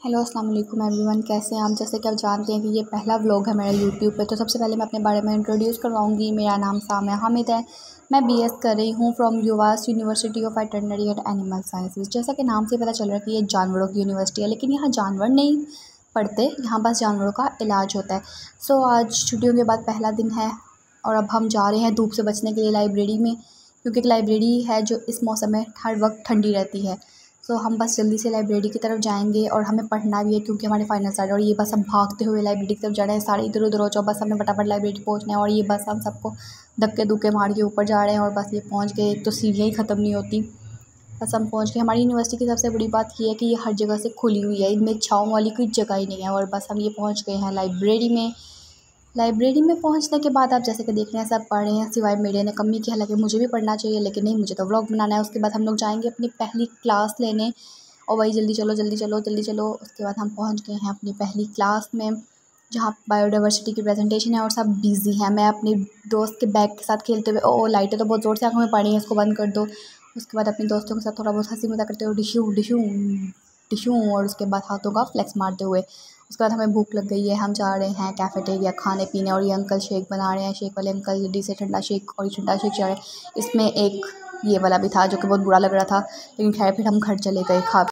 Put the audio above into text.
Hello अस्सलाम वालेकुम everyone. कैसे हैं आप? जैसे कि आप जानते हैं कि ये पहला व्लॉग है मेरा यूट्यूब पे तो सबसे पहले मैं अपने बारे में इंट्रोड्यूस करवाऊँगी। मेरा नाम सामिया हामिद है। मैं बीएस कर रही हूँ from UVAS university of veterinary and animal sciences जैसा कि नाम से पता चल रहा है कि ये जानवरों की यूनिवर्सिटी है, लेकिन यहाँ जानवर नहीं पढ़ते। यहाँ बस जानवरों का इलाज होता है। सो आज छुट्टियों के बाद पहला दिन है और अब हम जा रहे हैं धूप से बचने के लिए लाइब्रेरी में, क्योंकि एक लाइब्रेरी है जो इस मौसम में हर वक्त ठंडी रहती है। सो हम बस जल्दी से लाइब्रेरी की तरफ़ जाएँगे और हमें पढ़ना भी है क्योंकि हमारे फाइनल साइड और ये बस हम भागते हुए लाइब्रेरी की तरफ़ जा रहे हैं। सारे इधर उधर हो जाओ, बस हमें फटाफट लाइब्रेरी पहुँचना है और ये बस हम सबको धक्के धुक्के मार के ऊपर जा रहे हैं और बस ये पहुँच गए। तो सीढ़ियाँ ही ख़त्म नहीं होती। बस हम पहुँच गए। हमारी यूनिवर्सिटी की सबसे बड़ी बात ये है कि ये हर जगह से खुली हुई है। इनमें छाँव वाली कोई जगह ही नहीं है और बस हम ये पहुँच गए हैं लाइब्रेरी में। लाइब्रेरी में पहुँचने के बाद आप जैसे कि देख रहे हैं, सब पढ़ रहे हैं, सिवाय मेरे ने कमी की, हालाँकि मुझे भी पढ़ना चाहिए, लेकिन नहीं, मुझे तो व्लॉग बनाना है, उसके बाद हम लोग जाएँगे अपनी पहली क्लास लेने। और वही जल्दी चलो जल्दी चलो जल्दी चलो। उसके बाद हम पहुँच गए हैं अपनी पहली क्लास में, जहाँ बायोडाइवर्सिटी की प्रेजेंटेशन है और सब बिज़ी हैं। मैं अपने दोस्त के बैग के साथ खेलते हुए ओ लाइटें तो बहुत ज़ोर से आँखों में पड़ी हैं इसको बंद कर दो। उसके बाद अपने दोस्तों के साथ थोड़ा बहुत हँसी मज़ा करते हुए, डिशू डिशू। डिशू और उसके बाद हाथों का फ्लेक्स मारते हुए। उसके बाद हमें भूख लग गई है, हम जा रहे हैं कैफेटेरिया खाने पीने और ये अंकल शेक बना रहे हैं, शेक वाले अंकल डी से ठंडा शेक और ठंडा शेक चाह रहे हैं। इसमें एक ये वाला भी था जो कि बहुत बुरा लग रहा था, लेकिन खैर फिर हम घर चले गए, खा